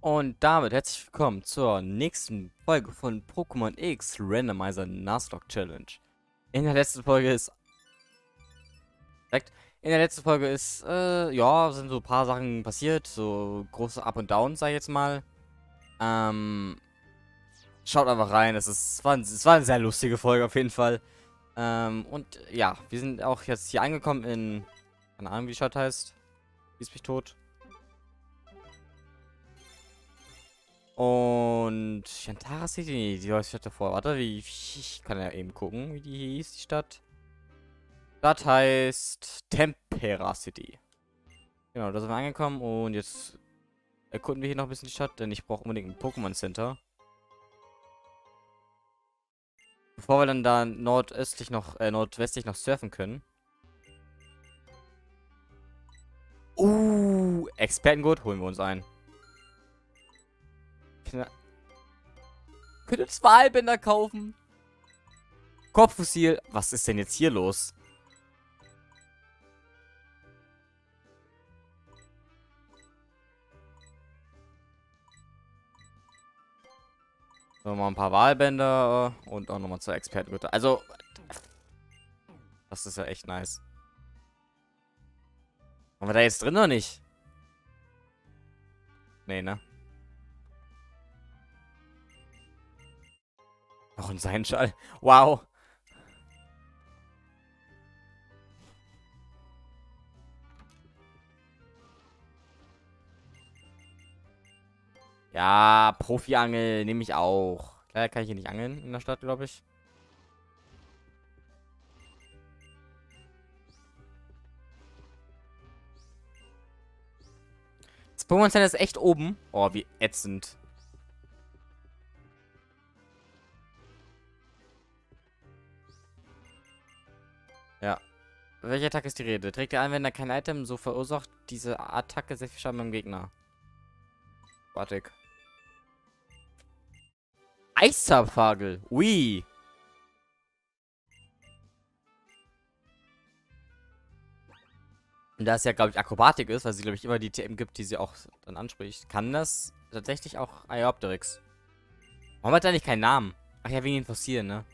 Und damit herzlich willkommen zur nächsten Folge von Pokémon X Randomizer Nuzlocke Challenge. In der letzten Folge ist... In der letzten Folge ist, äh, ja, sind so ein paar Sachen passiert, so große Up und Downs, sag ich jetzt mal. Ähm, schaut einfach rein, es, ist, es, war, es war eine sehr lustige Folge auf jeden Fall. Ähm, und ja, wir sind auch jetzt hier angekommen in, keine Ahnung wie die Stadt heißt, ist mich tot. Und Chantara City, die Stadt davor. Warte, wie, ich kann ja eben gucken, wie die hieß, die Stadt. Das heißt Tempera City. Genau, da sind wir angekommen und jetzt erkunden wir hier noch ein bisschen die Stadt, denn ich brauche unbedingt ein Pokémon Center. Bevor wir dann da nordöstlich noch, äh, nordwestlich noch surfen können. Uh, Expertengurt holen wir uns ein. Kna Könnte zwei Bänder kaufen. Kopffossil. Was ist denn jetzt hier los? Nochmal ein paar Wahlbänder und auch nochmal zur Expertengürtel. Also, das ist ja echt nice. Haben wir da jetzt drin oder nicht? Nee, ne? Noch ein Seinschall. Wow. Ja, Profi-Angel nehme ich auch. Leider kann ich hier nicht angeln in der Stadt, glaube ich. Das Pokémon Center ist echt oben. Oh, wie ätzend. Welche Attacke ist die Rede? Trägt der Anwender kein Item, so verursacht diese Attacke sehr viel Schaden beim Gegner. Wartig. Eiszapfhagel. Ui. Und da es ja, glaube ich, Akrobatik ist, weil sie, glaube ich, immer die TM gibt, die sie auch dann anspricht, kann das tatsächlich auch Iopteryx. Warum hat er nicht keinen Namen? Ach ja, wegen den Fossilen, ne?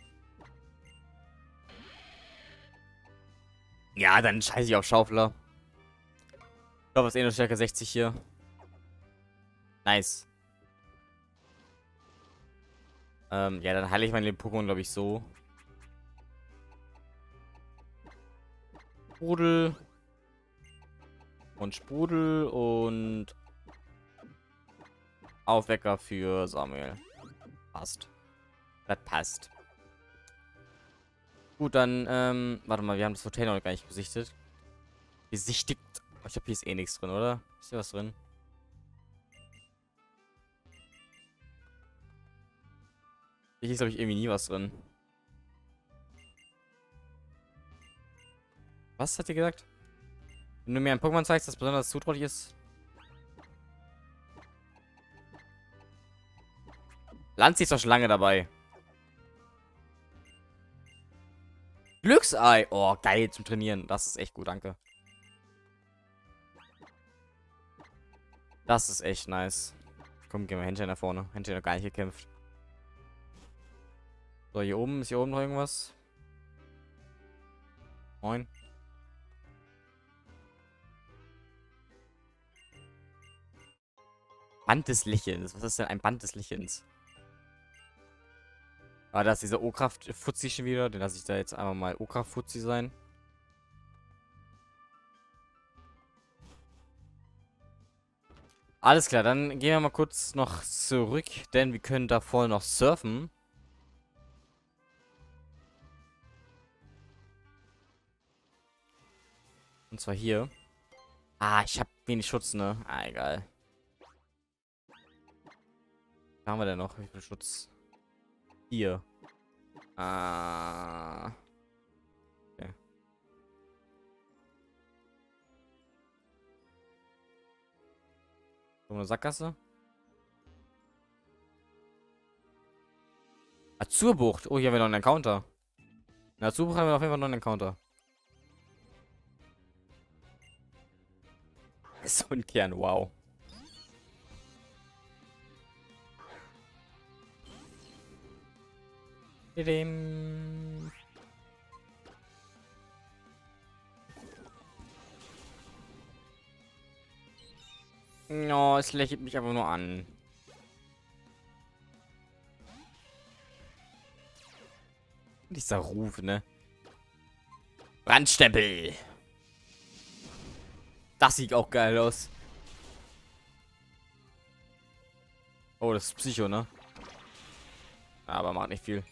Ja, dann scheiße ich auf Schaufler. Ich glaube, es ist eh nur Stärke 60 hier. Nice. Ähm, ja, dann heile ich meine Pokémon, glaube ich, so. Sprudel. Und Sprudel und Aufwecker für Samuel. Passt. Das passt. Gut, dann, ähm, warte mal, wir haben das Hotel noch gar nicht besichtet. Besichtigt. Ich glaube, hier ist eh nichts drin, oder? Ist hier was drin? Hier ist, glaube ich, irgendwie nie was drin. Was hat ihr gesagt? Wenn du mir ein Pokémon zeigst, das besonders zutraulich ist. Lanzi ist doch schon lange dabei. Glücksei. Oh, geil zum Trainieren. Das ist echt gut, danke. Das ist echt nice. Komm, gehen wir Händchen nach vorne. Händchen noch gar nicht gekämpft. So, hier oben. Ist hier oben noch irgendwas? Moin. Band des Lächelns. Was ist denn ein Band des Lächelns? Ah, da ist dieser O-Kraft-Fuzzi schon wieder. Den lasse ich da jetzt einmal mal O-Kraft-Fuzzi sein. Alles klar, dann gehen wir mal kurz noch zurück, denn wir können da vorne noch surfen. Und zwar hier. Ah, ich habe wenig Schutz, ne? Ah, egal. Was haben wir denn noch? Wie viel Schutz? Hier. Ah. Okay. So eine Sackgasse. Azurbucht. Oh, hier haben wir noch einen Encounter. In Azurbucht haben wir auf jeden Fall noch einen Encounter. So ein Kern, wow. Didim. No, es lächelt mich einfach nur an. Dieser Ruf, ne? Brandstempel. Das sieht auch geil aus. Oh, das ist Psycho, ne? Aber macht nicht viel.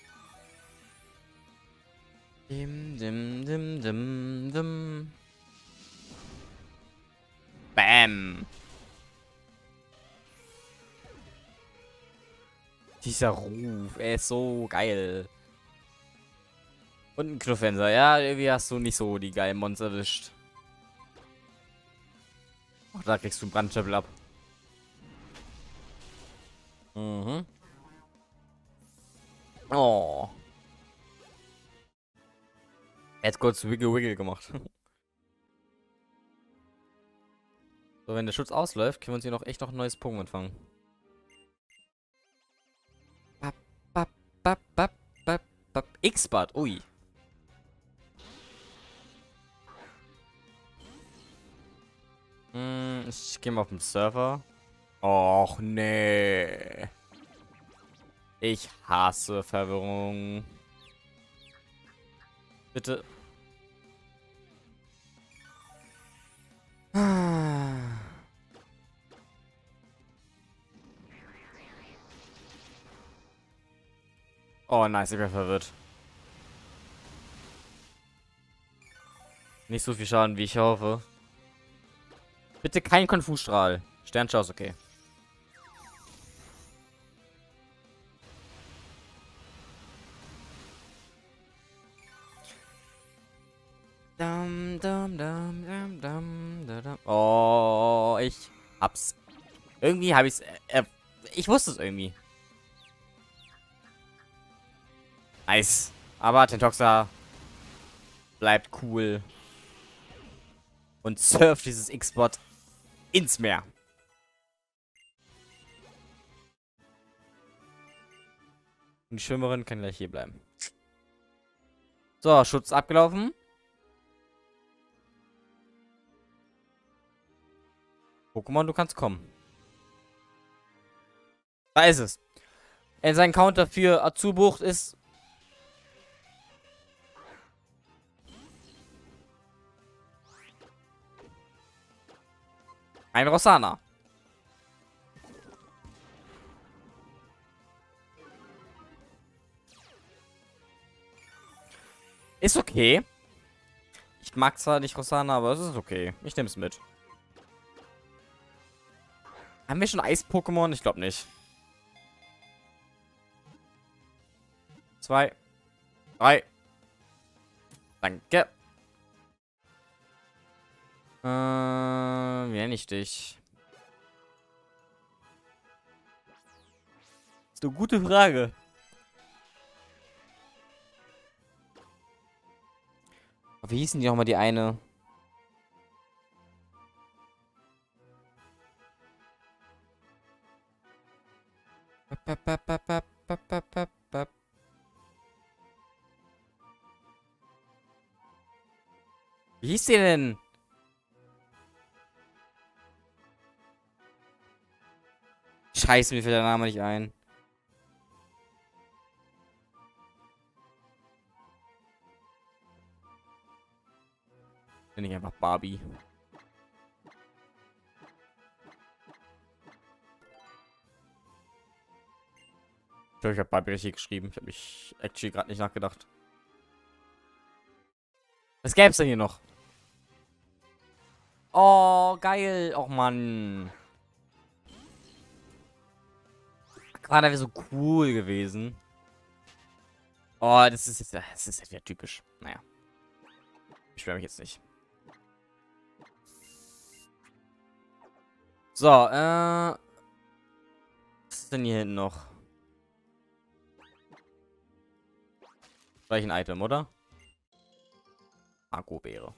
Dim, dim, dim, dim, dim. Bam. Dieser Ruf, er ist so geil. Und ein Knuffenser. Ja, irgendwie hast du nicht so die geilen Monster erwischt. Ach, da kriegst du einen Brandstempel ab. Mhm. Oh. Er hat kurz Wiggle Wiggle gemacht. so, wenn der Schutz ausläuft, können wir uns hier noch echt noch ein neues Pokémon fangen. X-Bad, ui. Hm, ich gehe mal auf den Server. Och, nee. Ich hasse Verwirrung. Bitte. Oh, nice, ich bin verwirrt. Nicht so viel Schaden, wie ich hoffe. Bitte kein Konfusstrahl. Sternschau ist okay. Irgendwie hab ich's. Äh, äh, ich wusste es irgendwie. Nice. Aber Tentoxa bleibt cool. Und surft dieses X-Bot ins Meer. Und die Schwimmerin kann gleich hier bleiben. So, Schutz abgelaufen. Pokémon, du kannst kommen. Da ist es. In sein Counter für Azubucht ist... Ein Rossana. Ist okay. Ich mag zwar nicht Rossana, aber es ist okay. Ich nehme es mit. Haben wir schon Eis-Pokémon? Ich glaube nicht. Zwei. Drei. Danke. Äh, wie nenne ich dich? Das ist eine gute Frage. Wie hießen die nochmal die eine? Wie hieß die denn? Scheiße, mir fällt der Name nicht ein. Bin ich einfach Barbie. Ich glaube, ich habe Barbie richtig geschrieben. Ich habe mich actually gerade nicht nachgedacht. Was gäbe es denn hier noch? Oh, geil. Och, Mann. Aquana wäre so cool gewesen. Oh, das ist jetzt, das ist wieder typisch. Naja. Ich schwöre mich jetzt nicht. So, äh... Was ist denn hier hinten noch? Gleich ein Item, oder? Akkubeere.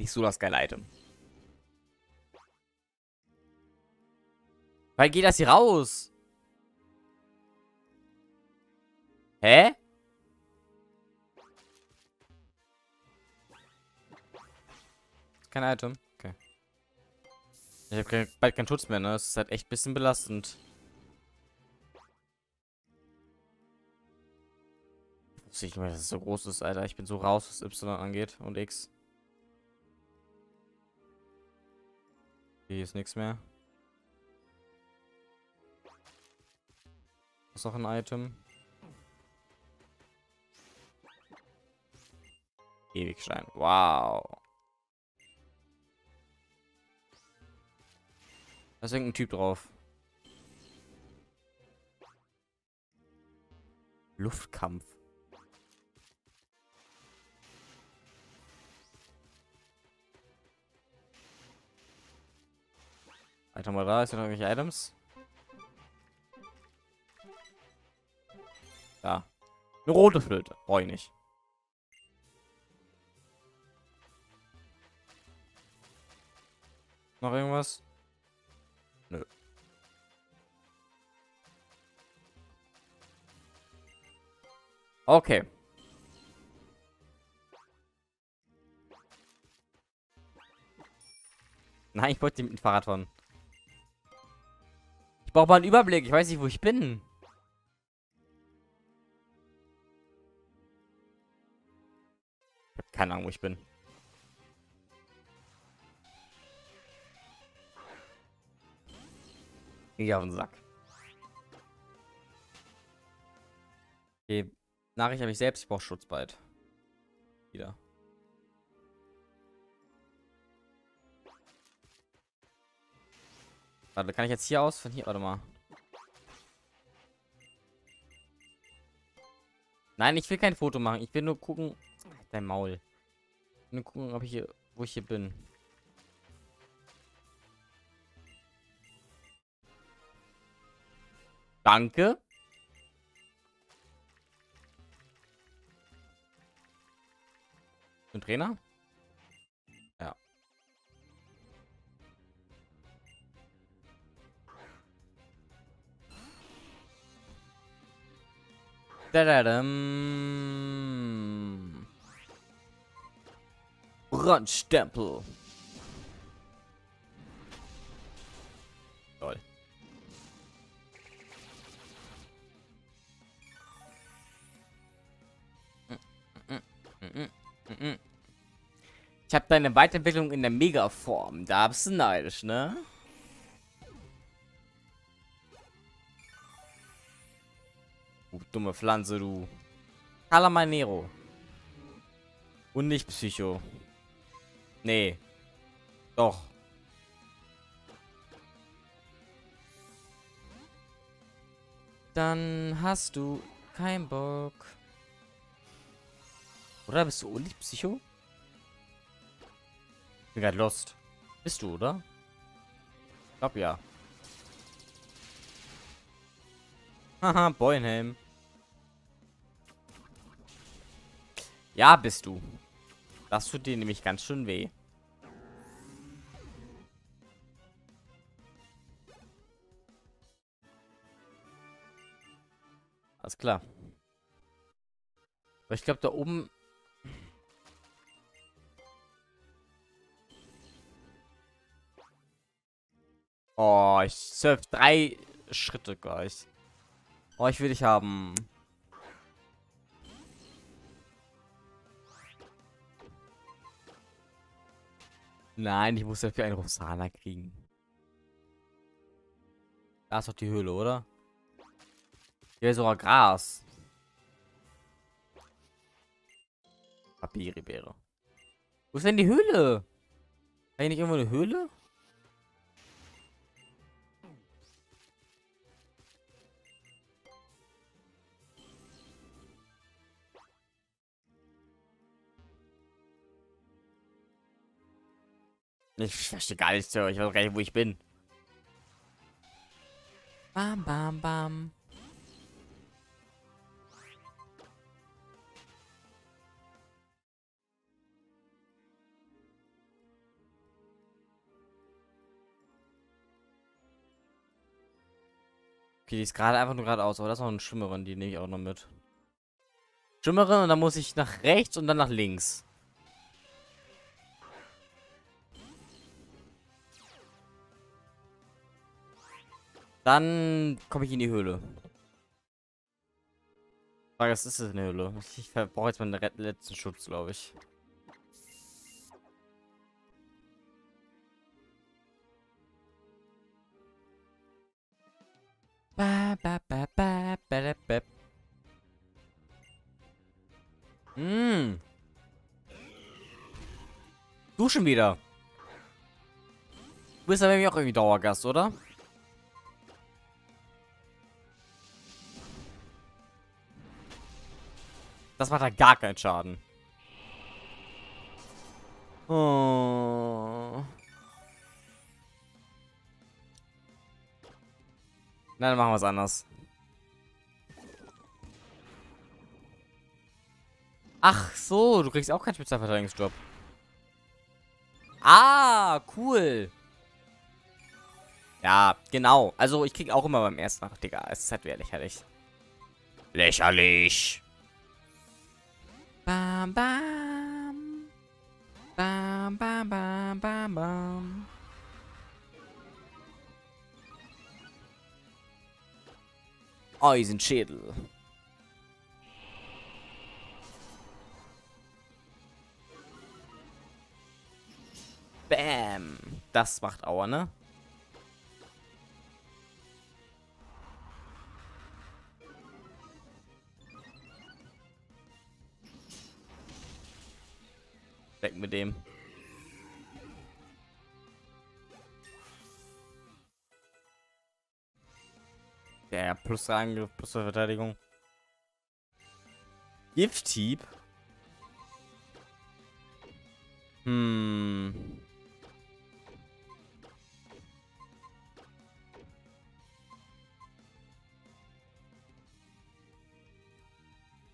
Nicht so das geile Item. Weil geht das hier raus? Hä? Kein Item? Okay. Ich habe bald keinen Schutz mehr, ne? Das ist halt echt ein bisschen belastend. Ich wusste nicht mehr, dass es so groß ist, Alter. Ich bin so raus, was Y angeht und X. Hier ist nichts mehr. ist noch ein Item. Ewigstein. Wow. Da ist irgendein Typ drauf. Luftkampf. Alter mal da, ist noch irgendwelche Items? Da. Eine rote Flöte. Brauche ich nicht. Noch irgendwas? Nö. Okay. Nein, ich wollte mit dem Fahrrad fahren. Ich brauche mal einen Überblick. Ich weiß nicht, wo ich bin. Ich habe keine Ahnung, wo ich bin. Geh auf den Sack. Okay. Nachricht habe ich selbst. Ich brauche Schutz bald. Wieder. Warte, kann ich jetzt hier aus? Von hier, warte mal. Nein, ich will kein Foto machen. Ich will nur gucken. Dein Maul. Ich will nur gucken, ob ich hier, wo ich hier bin. Danke. Ein Trainer? Da -da -dum. Brandstempel. Toll. Ich habe deine Weiterentwicklung in der Mega-Form. Da bist du neidisch, ne? Du dumme Pflanze, du. Calamanero. Und nicht Psycho. Nee. Doch. Dann hast du keinen Bock. Oder bist du nicht Psycho? Ich bin gerade lost. Bist du, oder? Ich glaub ja. Haha, Boinhelm. Ja, bist du. Das tut dir nämlich ganz schön weh. Alles klar. Aber ich glaube, da oben Oh, ich surf drei Schritte gleich. Oh, ich will dich haben. Nein, ich muss dafür einen Rosana kriegen. Da ist doch die Höhle, oder? Hier ist sogar Gras. Papierbeere. Wo ist denn die Höhle? Habe ich nicht irgendwo eine Höhle? Ich verstehe gar nicht so. Ich weiß gar nicht, wo ich bin. Bam, bam, bam. Okay, die ist gerade einfach nur geradeaus, aber das ist noch eine Schwimmerin, die nehme ich auch noch mit. Schwimmere und dann muss ich nach rechts und dann nach links. Dann komme ich in die Höhle. Frage ist, es eine Höhle? Ich brauche jetzt mal einen letzten Schutz, glaube ich. Ba, ba, ba, ba, ba, ba. Hm. Du schon wieder. Du bist aber auch irgendwie Dauergast, oder? Das macht ja gar keinen Schaden. Oh. Na, dann machen wir es anders. Ach so, du kriegst auch keinen Spezialverteidigungsjob. Ah, cool. Ja, genau. Also, ich krieg auch immer beim ersten Ach, Digga, es ist halt lächerlich. Lächerlich. Bam, bam. Bam, bam, bam, bam, bam. Eisenschädel. Bam. Das macht Aua, ne? Weg mit dem. Der plus Angriff, plus Verteidigung. Gifthieb. Hm.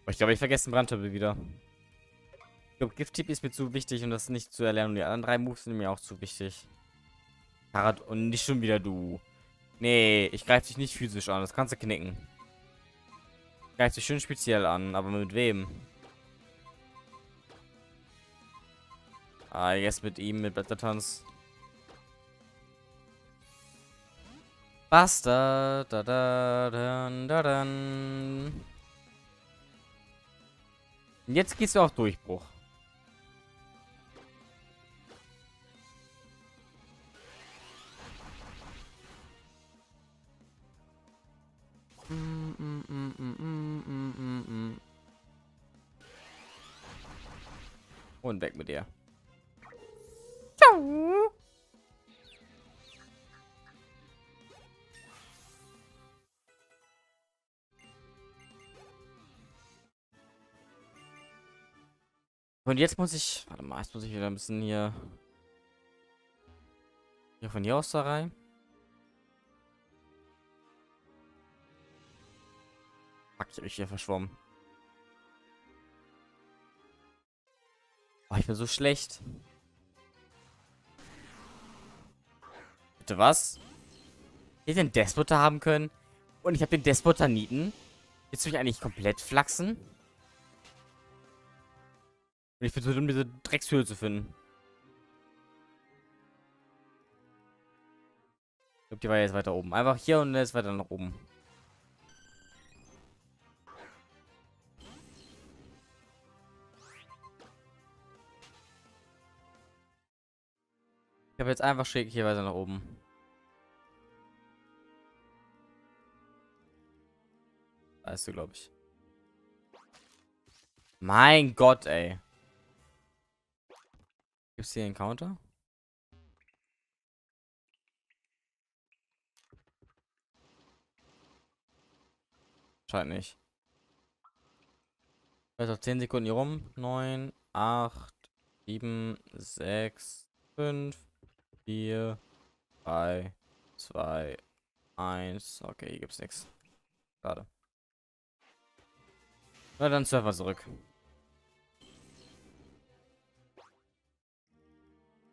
Ich glaube, ich vergesse den Brandtöpfe wieder. Ich glaube, Gift-Tipp ist mir zu wichtig, um das nicht zu erlernen. Und die anderen drei Moves sind mir auch zu wichtig. Karat und nicht schon wieder du. Nee, ich greife dich nicht physisch an. Das kannst du knicken. Ich greife dich schön speziell an, aber mit wem? Ah, jetzt mit ihm, mit Blättertanz. Basta, da da da da da. Jetzt gehst du auf Durchbruch. Und weg mit dir. Ciao. Und jetzt muss ich, warte mal, jetzt muss ich wieder ein bisschen hier, hier von hier aus da rein. Fuck, ich hab mich hier verschwommen. Oh, ich bin so schlecht. Bitte was? Ich hätte den Despoter haben können. Und ich habe den Despoter nieten. Jetzt will ich eigentlich komplett flachsen. Und ich bin so dumm, diese Dreckshöhle zu finden. Ich glaube, die war jetzt weiter oben. Einfach hier und ist weiter nach oben. Ich habe jetzt einfach schräg hier weiter nach oben. Ist du, glaube ich. Mein Gott, ey. Gibt es hier einen Counter? Scheint nicht. Jetzt auf 10 Sekunden hier rum. 9, 8, 7, 6, 5, 4, 3, 2, 1. Okay, hier gibt's nichts. Gerade. Na dann Server zurück.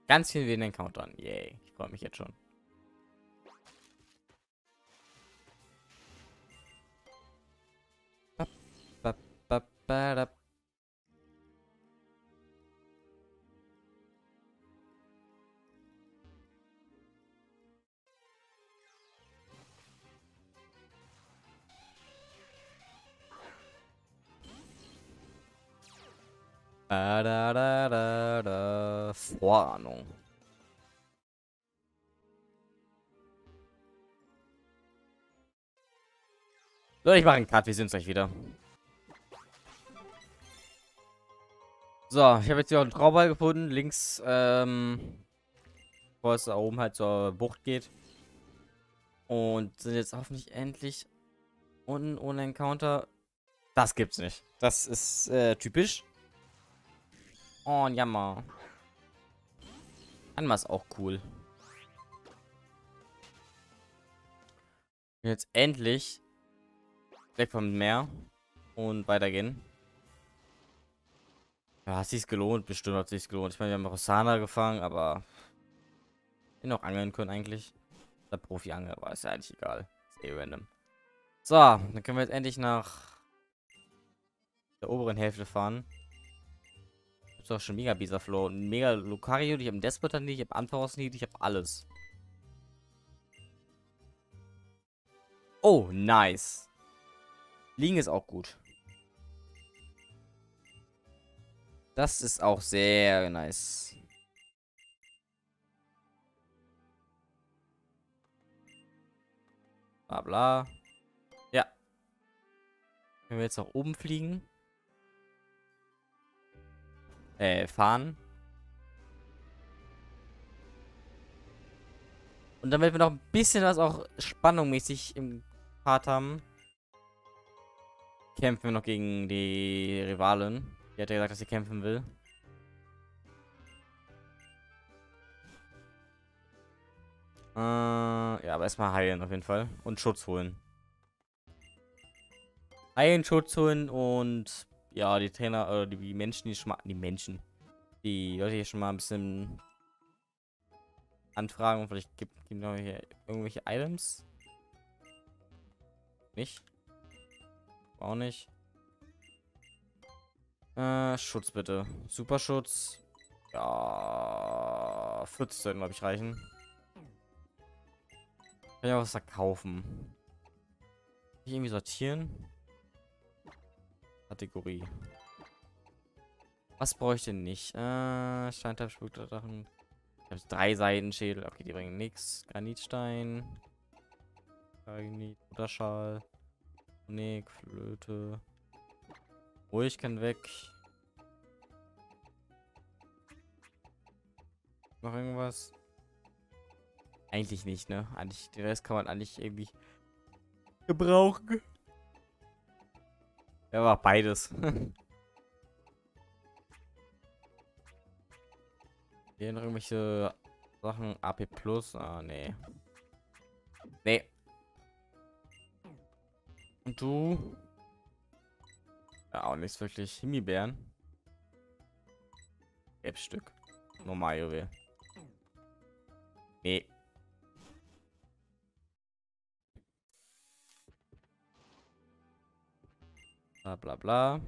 Ganz viel den Encounter an. Yay. Ich freue mich jetzt schon. Bap, bap, bap, Da, da, da, da. Vorahnung. So, ich mache einen Cut, wir sind gleich wieder. So, ich habe jetzt hier auch einen Trauball gefunden, links, ähm, bevor es da oben halt zur Bucht geht. Und sind jetzt hoffentlich endlich unten ohne Encounter. Das gibt's nicht. Das ist äh, typisch. Oh, ein Jammer. Anma ist auch cool. Jetzt endlich weg vom Meer und weitergehen. Ja, hat sich's gelohnt, bestimmt hat sich's gelohnt. Ich meine, wir haben Rosana gefangen, aber wir noch angeln können eigentlich. Der Profi-Angler war ist ja eigentlich egal. Ist eh random. So, dann können wir jetzt endlich nach der oberen Hälfte fahren. Ist doch schon mega Bisa Flow. Mega Lucario, ich habe einen Despoter nicht, ich habe nicht, ich habe alles. Oh, nice. Liegen ist auch gut. Das ist auch sehr nice. Bla bla. Ja. Können wir jetzt nach oben fliegen? Äh, fahren. Und damit wir noch ein bisschen was auch spannungmäßig im Part haben, kämpfen wir noch gegen die Rivalen. Die hat ja gesagt, dass sie kämpfen will. Äh, ja, aber erstmal heilen auf jeden Fall. Und Schutz holen. Heilen, Schutz holen und ja, die Trainer, oder die Menschen, die schon mal, die Menschen, die Leute hier schon mal ein bisschen anfragen und vielleicht gibt es noch hier irgendwelche Items. Nicht? Auch nicht. Äh, Schutz bitte. Superschutz. Ja, 40 sollten, glaube ich, reichen. Kann ich auch was verkaufen. Kann ich irgendwie sortieren? Kategorie. Was brauche ich denn nicht? Äh, Steintyp, Spukdrachen. Ich habe drei Seitenschädel. Okay, die bringen nichts. Granitstein. Granit, Mutterschal. Honig, Flöte. Ruhig kann weg. Noch irgendwas? Eigentlich nicht, ne? Eigentlich, den Rest kann man eigentlich irgendwie gebrauchen. Ja, war beides. Hier noch irgendwelche Sachen. AP Plus. Ah, nee. Nee. Und du? Ja, auch nichts wirklich. Himbeeren. Gelbstück. Normal Juwel. Nee. Bla bla bla.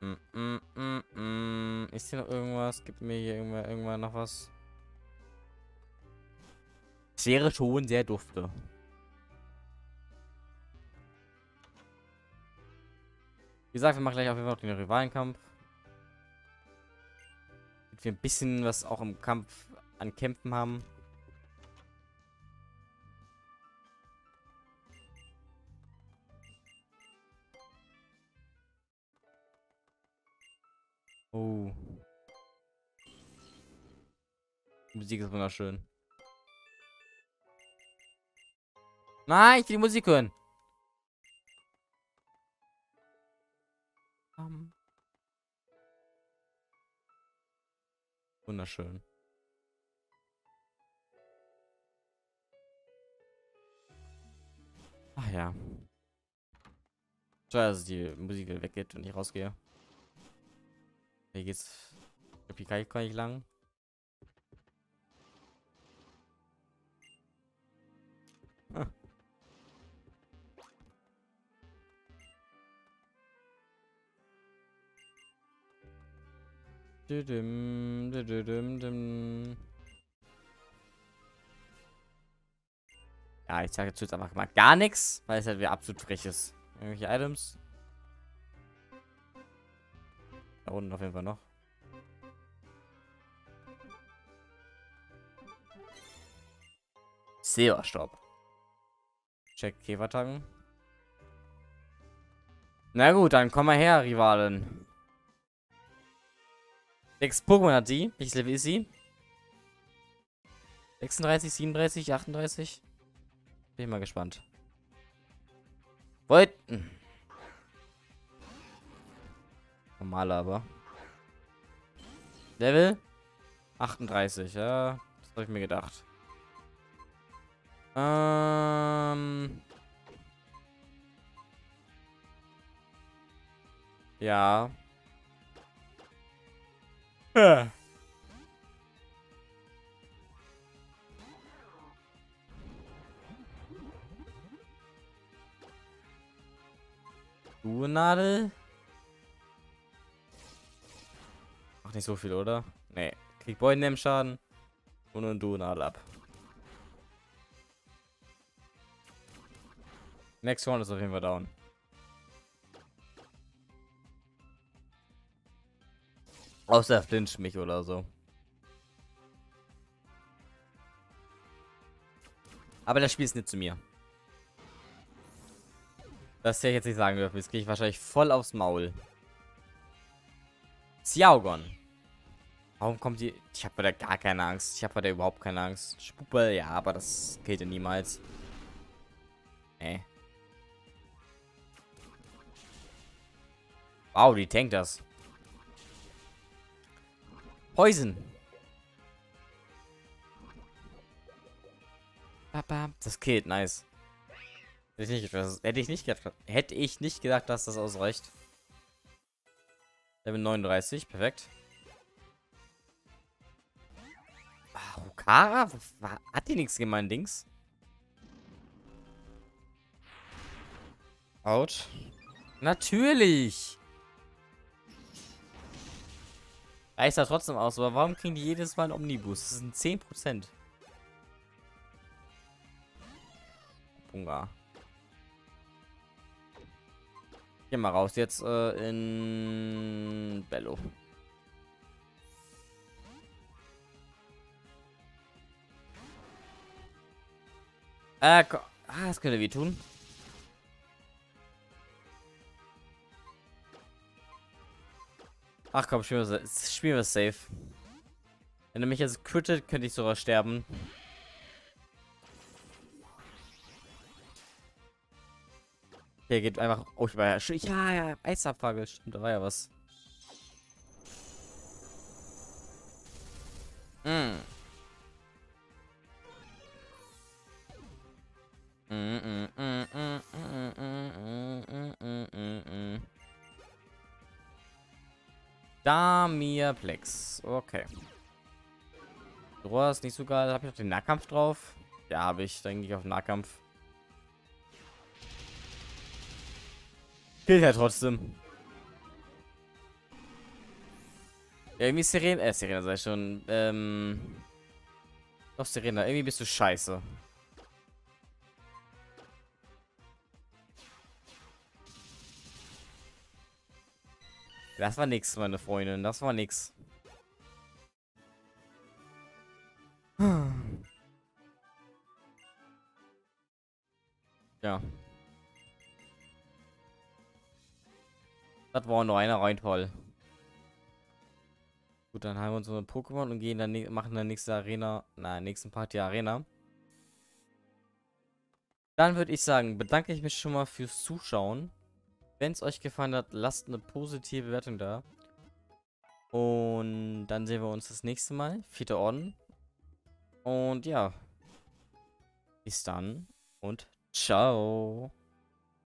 Mm, mm, mm, mm. Ist hier noch irgendwas? Gibt mir hier irgendwann, irgendwann noch was? Es wäre schon sehr dufte. Wie gesagt, wir machen gleich auf jeden Fall noch den Rivalenkampf. Damit wir ein bisschen was auch im Kampf an Kämpfen haben. Oh. Die Musik ist wunderschön. Nein, ich will die Musik hören. Um. Wunderschön. Ach ja. Schade, dass die Musik weggeht und ich rausgehe. Hier geht's. Ah, ich glaube, hier kann ich gar nicht lang. Ah. Düdüm, düdüm, düdüm. Ja, ich sage jetzt einfach mal gar nichts, weil es halt wieder absolut frech ist. Irgendwelche Items. Da unten auf jeden Fall noch. Silberstaub. Check Käfertangen. Na gut, dann komm mal her, Rivalen. Sechs Pokémon hat sie. Welches Level ist sie? 36, 37, 38? Bin mal gespannt. Wollten. Normal aber. Level 38, ja. Das habe ich mir gedacht. Ähm. Ja. Ja. Nadel. Nicht so viel, oder? Nee. Krieg Beuten im Schaden. Und ein Nadel ab. Next one ist auf jeden Fall down. Außer er flincht mich oder so. Aber das Spiel ist nicht zu mir. Das hätte ich jetzt nicht sagen dürfen. Jetzt kriege ich wahrscheinlich voll aufs Maul. Xiaogon. Warum kommt die... Ich habe da gar keine Angst. Ich habe da überhaupt keine Angst. Spuppel, ja, aber das geht ja niemals. Nee. Wow, die tankt das. Poison. Das killt, nice. Hätte ich nicht, gedacht, hätte ich nicht gedacht, hätte ich nicht gedacht, dass das ausreicht. Level 39, perfekt. Hukara? Hat die nichts gemein, Dings? Out. Natürlich. Reicht da trotzdem aus, aber warum kriegen die jedes Mal einen Omnibus? Das sind 10%. Bunga. Geh mal raus jetzt äh, in Bello. Äh, ah, das könnte weh tun. Ach komm, spielen wir, spielen wir safe. Wenn er mich jetzt crittet, könnte ich sogar sterben. Hier geht einfach. Oh, ich war ja. Ja, ja, Eisabfagel. Stimmt, da war ja was. Mm, Damirplex. Okay. Rohr ist nicht so geil. Habe ich noch den Nahkampf drauf? Ja, habe ich. Dann gehe ich auf Nahkampf. Gilt ja trotzdem. Ja, irgendwie Serena. Äh, Serena sei schon. Ähm. Doch, Serena. Irgendwie bist du scheiße. Das war nix, meine Freundin. Das war nix. Ja. Das war nur einer rein toll. Gut, dann haben wir unsere Pokémon und gehen dann machen dann nächste Arena, na nächsten Party Arena. Dann würde ich sagen, bedanke ich mich schon mal fürs Zuschauen. Wenn es euch gefallen hat, lasst eine positive Wertung da. Und dann sehen wir uns das nächste Mal. Vierte Orden. Und ja. Bis dann und ciao.